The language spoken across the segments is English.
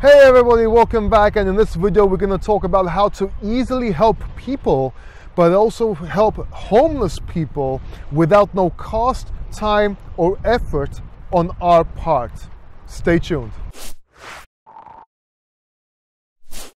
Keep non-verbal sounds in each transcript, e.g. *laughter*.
Hey everybody, welcome back and in this video we're going to talk about how to easily help people but also help homeless people without no cost, time or effort on our part. Stay tuned.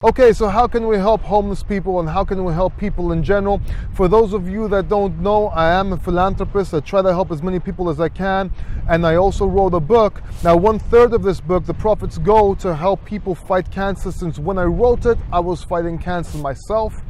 Okay, so how can we help homeless people and how can we help people in general? For those of you that don't know, I am a philanthropist. I try to help as many people as I can. And I also wrote a book. Now, one third of this book, The Profits Go, to help people fight cancer. Since when I wrote it, I was fighting cancer myself.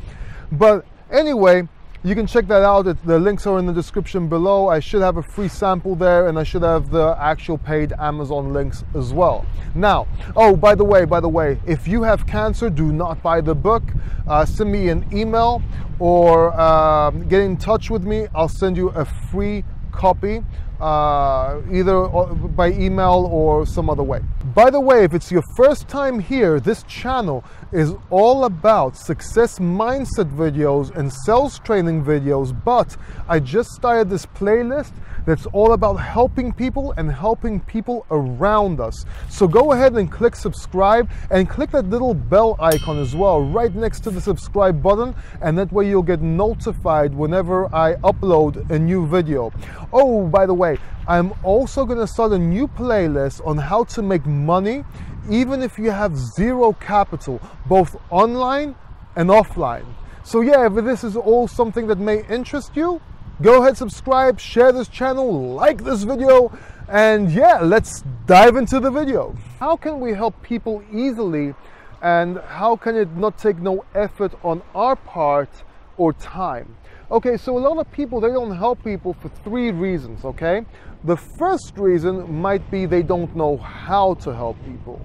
But anyway, you can check that out. The links are in the description below. I should have a free sample there and I should have the actual paid Amazon links as well. Now, oh, by the way, by the way, if you have cancer, do not buy the book. Uh, send me an email or uh, get in touch with me. I'll send you a free copy uh, either by email or some other way. By the way, if it's your first time here, this channel is all about success mindset videos and sales training videos, but I just started this playlist that's all about helping people and helping people around us. So go ahead and click subscribe and click that little bell icon as well right next to the subscribe button and that way you'll get notified whenever I upload a new video. Oh, by the way, I'm also going to start a new playlist on how to make money even if you have zero capital, both online and offline. So yeah, if this is all something that may interest you, Go ahead, subscribe, share this channel, like this video, and yeah, let's dive into the video. How can we help people easily and how can it not take no effort on our part or time? Okay, so a lot of people, they don't help people for three reasons, okay? The first reason might be they don't know how to help people.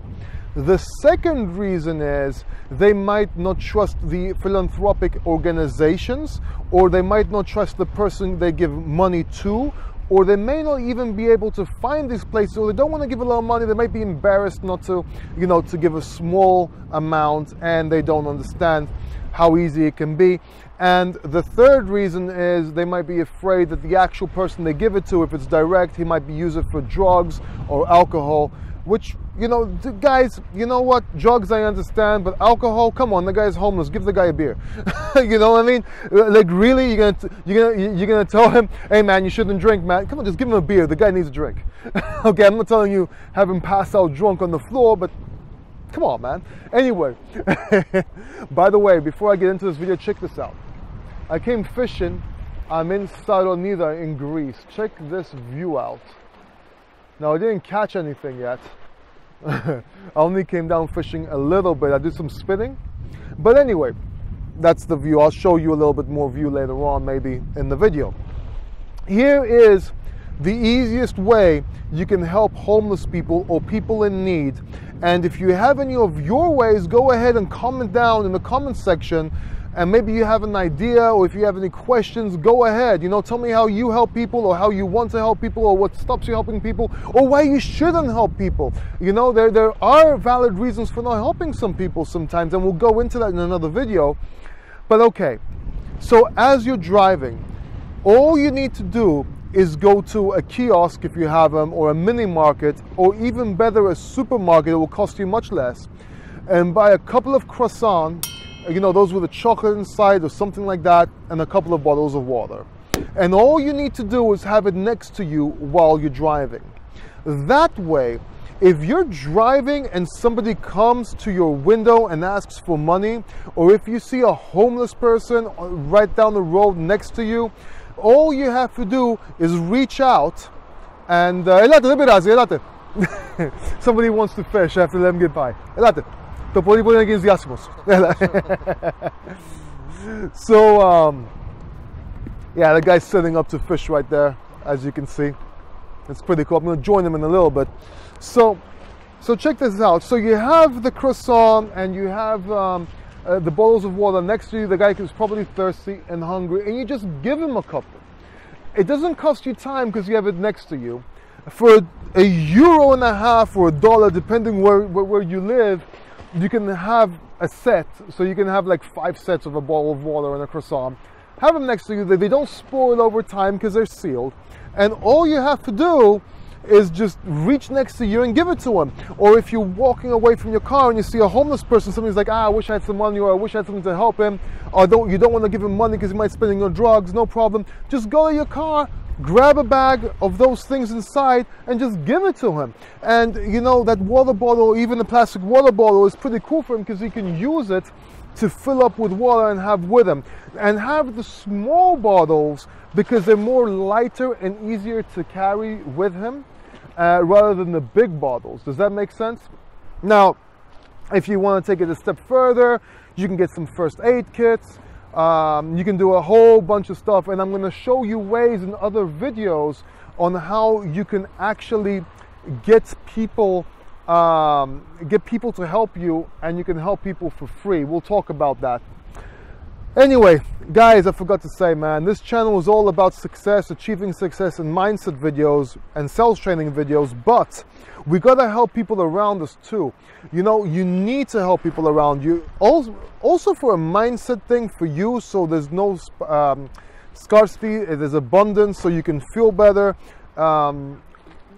The second reason is they might not trust the philanthropic organizations, or they might not trust the person they give money to, or they may not even be able to find these places, or they don't want to give a lot of money. They might be embarrassed not to, you know, to give a small amount, and they don't understand how easy it can be. And the third reason is they might be afraid that the actual person they give it to, if it's direct, he might be using it for drugs or alcohol which you know guys you know what? Drugs i understand but alcohol come on the guy's homeless. Give the guy a beer. *laughs* You know what i mean? Uh, like really? You're gonna you're gonna you're gonna tell him hey man you shouldn't drink man. Come on just give him a beer. The guy needs a drink. *laughs* Okay i'm not telling you have him pass out drunk on the floor but come on man. Anyway *laughs* by the way before i get into this video check this out. I came fishing. I'm in Saronida in greece. Check this view out. Now I didn't catch anything yet *laughs* I only came down fishing a little bit. I did some spinning. But anyway, that's the view. I'll show you a little bit more view later on, maybe in the video. Here is the easiest way you can help homeless people or people in need. And if you have any of your ways, go ahead and comment down in the comment section and maybe you have an idea or if you have any questions, go ahead. You know, tell me how you help people or how you want to help people or what stops you helping people or why you shouldn't help people. You know, there, there are valid reasons for not helping some people sometimes, and we'll go into that in another video. But okay, so as you're driving, all you need to do is go to a kiosk if you have them or a mini market or even better a supermarket it will cost you much less and buy a couple of croissants you know, those with a chocolate inside or something like that, and a couple of bottles of water. And all you need to do is have it next to you while you're driving. That way, if you're driving and somebody comes to your window and asks for money, or if you see a homeless person right down the road next to you, all you have to do is reach out and uh, *laughs* somebody wants to fish, I have to let them get by Το πολύ μπορεί να γίνεις διάσημος. so, um, yeah, the guy's setting up to fish right there, as you can see. It's pretty cool. I'm going to join him in a little bit. So, so check this out. So you have the croissant and you have um, uh, the bottles of water next to you. The guy is probably thirsty and hungry, and you just give him a couple. It doesn't cost you time because you have it next to you. For a euro and a half or a dollar, depending where, where, where you live, you can have a set, so you can have like five sets of a bottle of water and a croissant. Have them next to you. They don't spoil over time because they're sealed. And all you have to do is just reach next to you and give it to him. Or if you're walking away from your car and you see a homeless person, somebody's like, ah, I wish I had some money or I wish I had something to help him, or don't, you don't want to give him money because he might spend it on drugs, no problem. Just go to your car, grab a bag of those things inside and just give it to him. And you know, that water bottle, even the plastic water bottle, is pretty cool for him because he can use it to fill up with water and have with him. And have the small bottles because they're more lighter and easier to carry with him uh, rather than the big bottles. Does that make sense? Now, if you want to take it a step further, you can get some first aid kits. Um, you can do a whole bunch of stuff, and I'm going to show you ways in other videos on how you can actually get people um, get people to help you, and you can help people for free. We'll talk about that. Anyway, guys, I forgot to say, man, this channel is all about success, achieving success, and mindset videos and sales training videos, but we gotta help people around us too. You know, you need to help people around you. Also, also for a mindset thing for you, so there's no um, scarcity, there's abundance, so you can feel better. Um,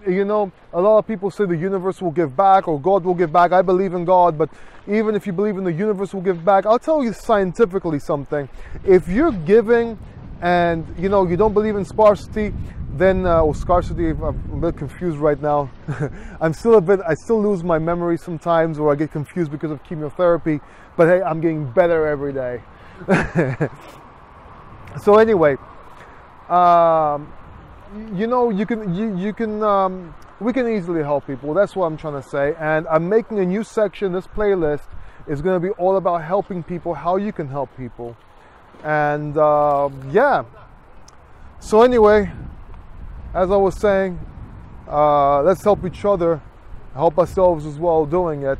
you know, a lot of people say the universe will give back or God will give back. I believe in God, but even if you believe in the universe will give back, I'll tell you scientifically something. If you're giving and you know you don't believe in sparsity, then uh, or scarcity. I'm a bit confused right now. *laughs* I'm still a bit. I still lose my memory sometimes, or I get confused because of chemotherapy. But hey, I'm getting better every day. *laughs* so anyway. Um, you know you can you, you can um, we can easily help people that's what i'm trying to say and i'm making a new section this playlist is going to be all about helping people how you can help people and uh, yeah so anyway as i was saying uh, let's help each other help ourselves as well doing it.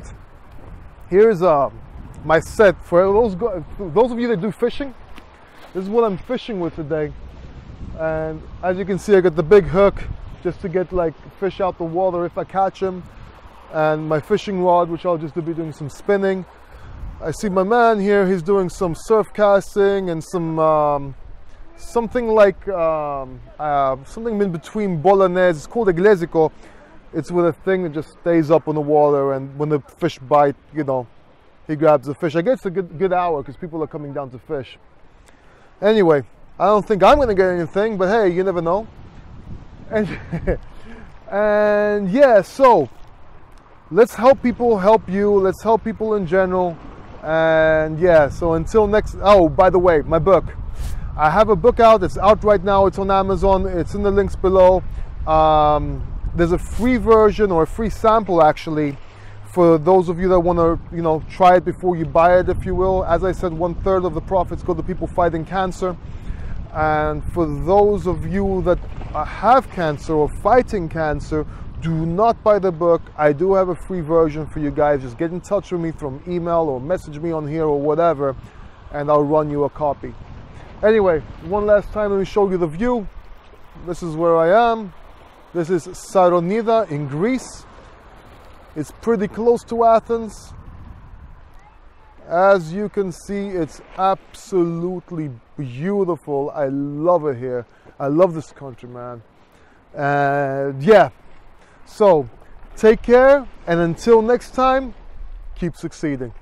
Here's uh, my set for those those of you that do fishing this is what i'm fishing with today. And as you can see I got the big hook just to get like fish out the water if I catch them and my fishing rod which I'll just be doing some spinning. I see my man here he's doing some surf casting and some um, something like um, uh, something in between bolognese it's called a glesico it's with a thing that just stays up on the water and when the fish bite you know he grabs the fish I guess it's a good, good hour because people are coming down to fish anyway I don't think I'm going to get anything, but hey, you never know. And *laughs* and yeah, so let's help people help you. Let's help people in general. And yeah, so until next. Oh, by the way, my book. I have a book out. It's out right now. It's on Amazon. It's in the links below. Um, there's a free version or a free sample actually for those of you that want to you know try it before you buy it if you will as i said one third of the profits go to people fighting cancer and for those of you that have cancer or fighting cancer, do not buy the book. I do have a free version for you guys. Just get in touch with me from email or message me on here or whatever, and I'll run you a copy. Anyway, one last time, let me show you the view. This is where I am. This is Saronida in Greece. It's pretty close to Athens. As you can see, it's absolutely beautiful. I love it here. I love this country, man. And yeah, so take care, and until next time, keep succeeding.